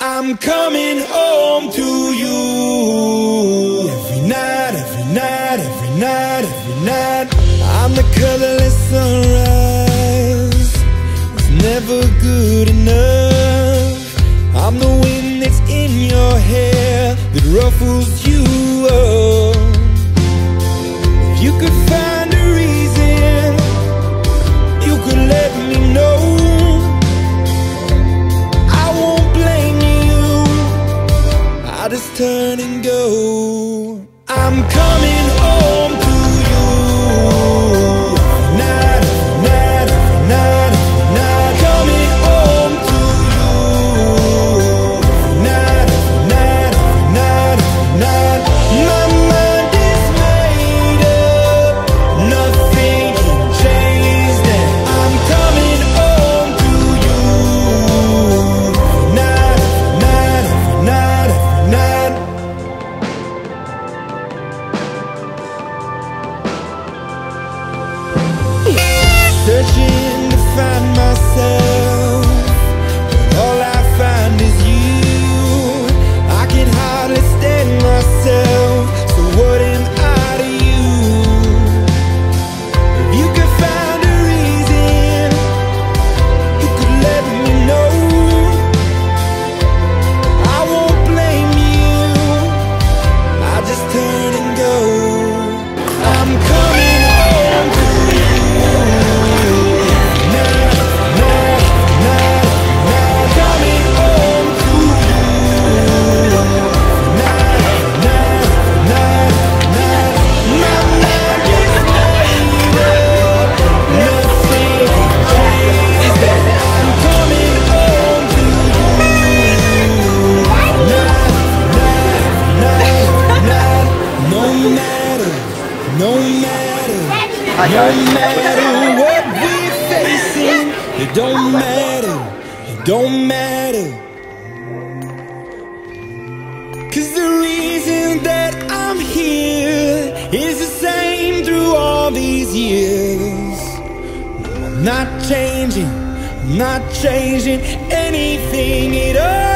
I'm coming home to you. Every night, every night, every night, every night. I'm the colorless sunrise. It's never good enough. I'm coming Hi, guys. No matter what we're facing, it don't matter, it don't matter. Cause the reason that I'm here is the same through all these years. I'm not changing, I'm not changing anything at all.